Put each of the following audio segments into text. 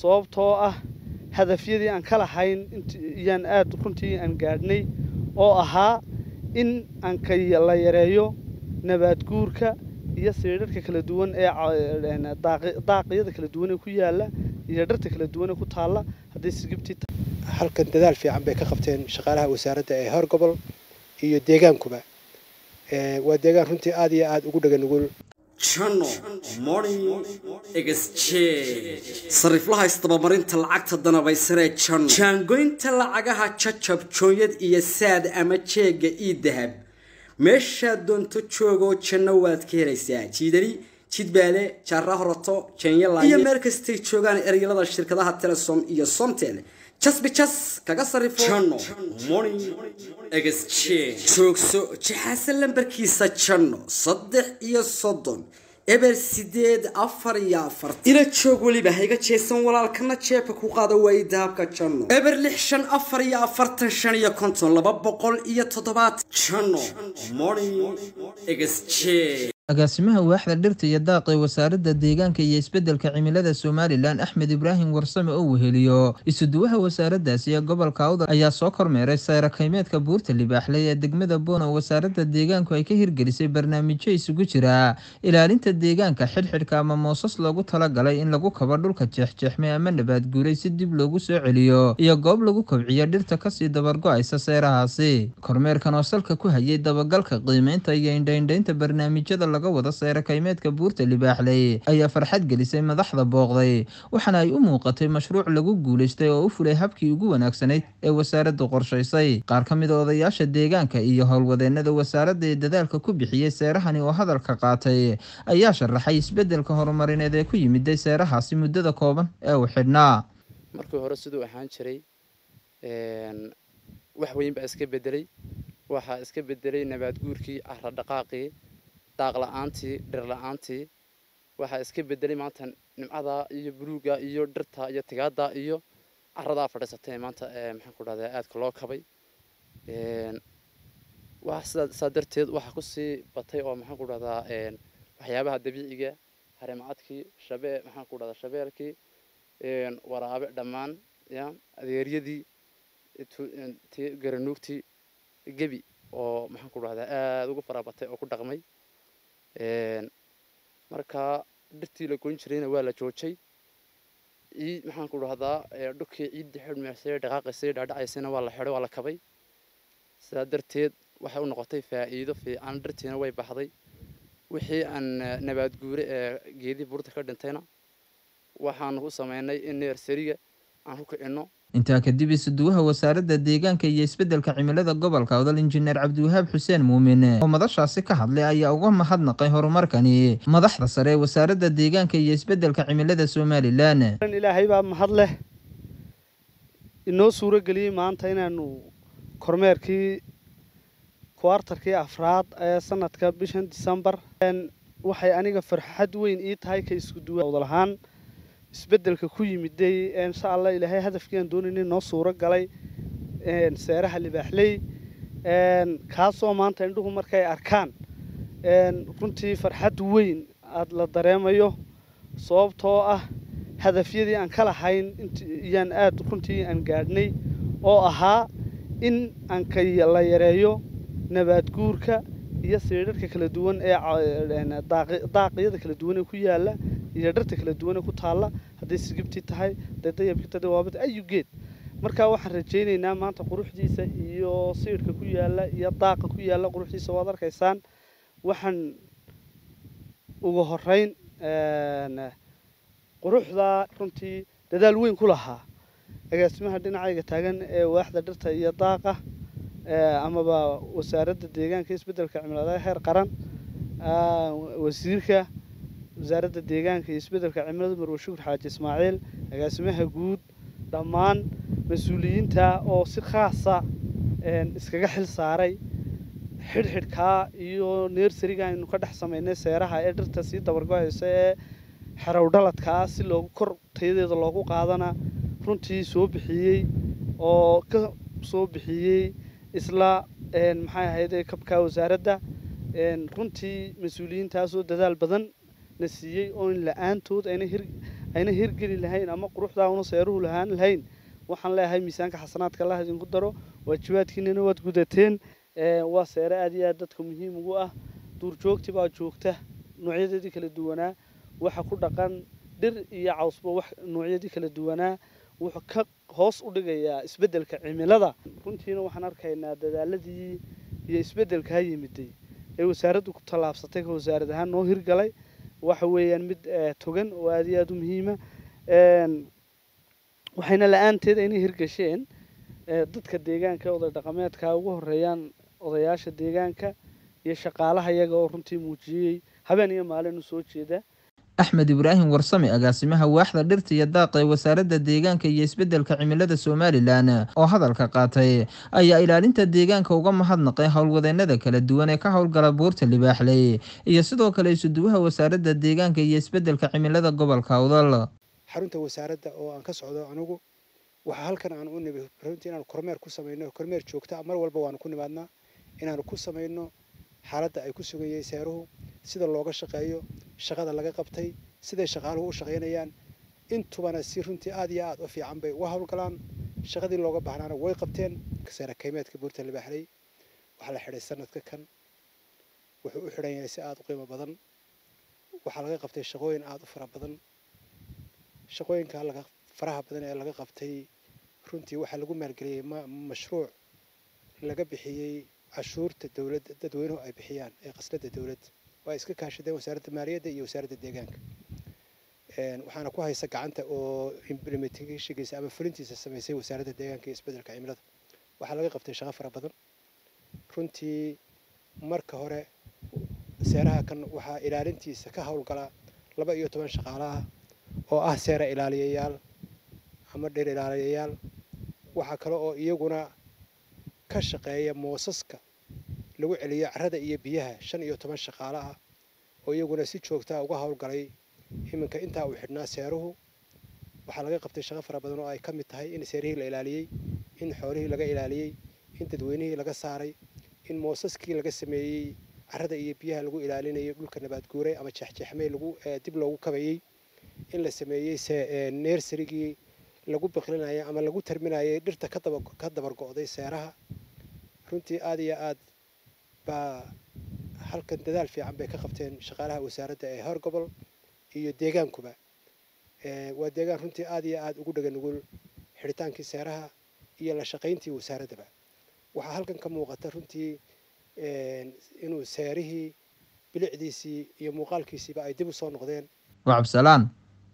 sababtoo ah hadafyadii aan ka lahayn iyaan aad runtii aan gaadhnay oo ahaa in aan la yareeyo nabaad guurka iyo siidharhka kala duwan ee daaqyada kala duwan ee ku yaalla iyo dharta kala duwan ee ku taalla hadday sigibtii halkan dadaal fiican bay ka qabteen shaqaalaha wasaaradda ee hor gobol iyo deegaankuba. Waa deegaan runtii aad iyo aad ugu dhaga jano morning exchange. Sariiflaha isdabamarinta lacagta danabaysanee jano jaangoynta lacagaha jajab joonyad iyo saad ama jeega ii dahab. Meeshaad doonto joogoo janno waad ka helaysaa. Jiidani jidbaale jaara horato jenyala iyo meel kastay joogaan eryalada shirkadaha telesom iyo somtel jasbijas kaga sarifo? Jano morning exchange joogso jaxaase lambarkiisa janno saddex iyo soddon eber sideed afar iyo afartan ila joog weliba hayga jeesan walaalkana jeebka ku qaada waaye dahabka janno eber lix shan afar iyo afartan shan iyo konton laba boqol iyo toddobaad. Janno morning exchange agaasimaha waaxda dhirta iyo daaqa ee wasaaradda deegaanka iyo isbeddelka cimilada somalilan axmed ibraahim warsame oo weheliyo. Isuduwaha wasaaraddaasi ee gobolka awdal ayaa soo kormeeray sayrakaymeedka buurta libaaxley ee degmada boona wasaaradda deegaanku ay ka hirgelisay barnaamijyo isugu jira. Ilaalinta deegaanka xidhxidhka ama moosas loogu talagalay in lagu kabo dhulka jeexjeexmay ama nabaad guuray si dib loogu soo celiyo iyo goob lagu kobciyo dhirta ka sii dabargo-aysa seerahaasi. Kormeerkan oo salka ku hayay dabagalka qiimeynta iyo indhaindhaynta barnaamijyada laga wada seerakaymeedka buurta libaaxley ayaa farxad gelisay madaxda booqday waxaana ay u muuqatay mashruuc lagu guulaystay oo u fulay habkii ugu wanaagsanayd ee wasaaraddu qorshaysay. Qaar ka mid a odayaasha deegaanka iyo howlwadeenada wasaaradda ee dadaalka ku bixiyey seerahani oo hadalka qaatay ayaa sharaxay isbeddelka horumarineed ee ku yimiday seerahaasi muddada kooban ee uu xidhnaa markii hore siduu ahaan jiray wax weyn baa iska bedelay waxaa iska bedelay nabaad guurkii daaq la'aantii dhir la'aantii waxaa iska bedelay maanta nimcada iyo buluuga iyo dhirta iyo tigaada iyo caradaa fadhiisatay maanta maxaan ku dhahdaa aadka loo kabay. Saa darteed waxaa ku sii batay oo maxaan ku dhahdaa waxyaabaha dabiiciga harimacadkii shabee maxaan ku dhahdaa shabeelkii waraabe dhammaan ya adeeryadii garanuugtii gebi oo maxaan ku dhahdaa aada ugu farabatay oo ku dhaqmay marka dhirtii la goyn jirayna waa la joojay. Ciid maxaan ku dhahdaa dhulkii ciiddii xidhmeysay dhaqaaqaysay dhaadhacaysayna waa la xidhay waa la kabay. Sidaa darteed waxay u noqotay faa'iido fiican dhirtiina way baxday. Wixii aan nabaad guure ee geedii buurta ka dhintayna waxaan ku sameynay in neersariga aan ku kicinno intaa kadib isuduwaha wasaaradda deegaanka iyo isbeddelka cimilada gobolka awdal injineer cabdiwahaab xuseen muumin oo madashaasi ka hadlay ayaa uga mahadnaqay horumarkani madaxda sare ee wasaaradda deegaanka iyo isbeddelka cimilada somalilan. Ilaahay baa mahad leh inoo suuro geliyey maanta inaanu kormeerkii kuwartarkii afraad ee sanadka bishan disembar waxay aniga farxad weyn ii tahay ka isku duwa awdalahaan isbeddelka ku yimiday insha allah ilaahay hadafkii aan doonaynay noo suuro galay seeraha libaaxley kaasoo maanta indhuhu markay arkaan runtii farxad weyn aada la dareemayo sababtoo ah hadafyadii aan ka lahayn iyaan aad runtii aan gaadhnay oo ahaa in aan ka la yareeyo nabaad guurka iyo siidharhka kala duwan ee daaqyada kala duwan ee ku yaalla iyo dharta kala duwan ee ku taalla hadday sigibtii tahay tahay waabad ayu geed. Markaa waxaan rajaynaynaa maanta quruxdiisa iyo siidhka ku yaalla iyo daaqa ku yaalla quruxdiisa waad arkaysaan. Waxaan ugu horeyn quruxdaa runtii dadaal weyn ku lahaa. Agaasimaha dhinacayga taagan ee waaxda dhirta iyo daaqa amaba wasaaradda deegaanka isbeddelka cimilada heer qaran wasiirka wasaaradda deegaanka iyo isbeddelka cimilada marwe shukur xaaji ismaaciil agaasimaha guud dhammaan mas'uuliyiinta oo si khaasa iskaga xil saaray. Xidhxidhkaa iyo neersariga aynu ka dhex samaynay seeraha ee dhirta sii dabargo-haysa ee xerow dhaladkaa si loogu kor tayadeeda loogu qaadana. Runtii soo bixiyey oo ka soo bixiyey isla maxay ahayd kabka wasaaradda. Runtii mas'uuliyiintaasoo dadaal badan na siiyey oo in la'aantood ayna hirgeli lahayn ama quruxdaa una seeruhu lahaan lahayn. Waxaan leeyahay miisaanka xasanaadka allah idinku daro waajibaadkiinana waad gudateen. Waa seere aad iyo aad dadka muhiim ugu ah. Duurjoogti baa joogta noocyadeedii kala duwanaa. Waxa ku dhaqan dhir iyo cawsba wax noocyadii kala duwanaa. Wuxuu ka hoos u dhigayaa isbeddelka cimilada. Runtiina waxaan arkaynaa dadaaladii iyo isbeddelkaa yimiday ee wasaaraddu ku tallaabsatay wasaarad ahaan noo hirgalay waxa weeyaan mid togan oo aad iyo aada u muhiima waxayna la'aanteed aynay hirgasheen dadka deegaanka oday dhaqameedka ugu horeeyaan odayaasha deegaanka iyo shaqaalaha iyaga oo runtii muujiyey. Habeen iyo maalin u soo jeeda axmed ibraahim warsame agaasimaha waaxda dhirta iyo daaqa ee wasaaradda deegaanka iyo isbeddelka cimilada somalilan oo hadalka qaatay ayaa ilaalinta deegaanka uga mahadnaqay howlwadeennada kala duwan ee ka howlgala buurta libaaxley iyo sidoo kale isuduwaha wasaaradda deegaanka iyo isbeddelka cimilada gobolka awdal xarunta wasaaradda oo aan ka socdo anigu waxaa halkan aan u nimi runtii inaanu kormeer ku samayno kormeer joogta mar walba waanu ku nimaadnaa inaanu ku samayno xaaladda ay ku sugan yihiin seeruhu sida looga shaqeeyo shaqada laga qabtay siday shaqaaluhu u shaqaynayaan intubana si runtii aad iyo aad u fiican bay uga howlgalaan shaqadii looga baahnaana way qabteen seera kaymeedka buurta libaaxley waxaa la xidhay sanadka kan wuxuu u xidhan yahay si aada u qiimo badan waxaa laga qabtay shaqooyin aada u fara badan shaqooyinka laga faraha badan ee laga qabtay runtii waxaa lagu maalgeliyey mashruuc laga bixiyey cashuurta dowladda dadweynuhu ay bixiyaan ee qasnada dowladda waa iska kaashadeen wasaaradda maaliyadda iyo wasaaradda deegaanka. Waxaana ku haysa gacanta oo implementationkiisa ama fulintiisa samaysay wasaaradda deegaanka iyo isbeddelka cimilada. Waxaa laga qabtay shaqo fara badan. Runtii marka hore seeraha kan waxaa ilaalintiisa ka howlgala laba iyo toban shaqaale ah oo ah seera ilaaliyayaal ama dhir ilaaliyayaal. Waxaa kale oo iyaguna ka shaqeeya moosaska lagu celiyo carrada iyo biyaha shan iyo toban shaqaale ah oo iyaguna si joogtaa uga howlgalay iminka intaa uu xidhnaa seeruhu. Waxaa laga qabtay shaqo fara badan oo ay ka mid tahay in seerihii la ilaaliyey in xoolihii laga ilaaliyey in dadweynihii laga saaray in moosaskii laga sameeyey carrada iyo biyaha lagu ilaalinayay dhulka nabaadguuray ama jeexjeexmay lagu dib loogu kabayey in la sameeyey neersarigii lagu biqlinayay ama lagu tarminayay dhirta ka dabar go'day seeraha. Runtii aada iyo aad baa halkan dadaal fiican bay ka qabteen shaqaalaha wasaaradda ee hor gobol iyo deegaankuba. Waa deegaan runtii aada iyo aada ugu dhaga nugul xidhitaankii seeraha iyo la shaqayntii wasaaraddaba waxaa halkan ka muuqata runtii inuu seerihii bilicdiisii iyo muuqaalkiisiiba ay dib u soo noqdeen. Waa cabsalaan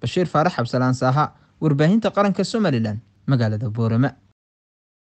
bashiir faarax cabsalaan saaha warbaahinta qaranka somalilan magaalada boorama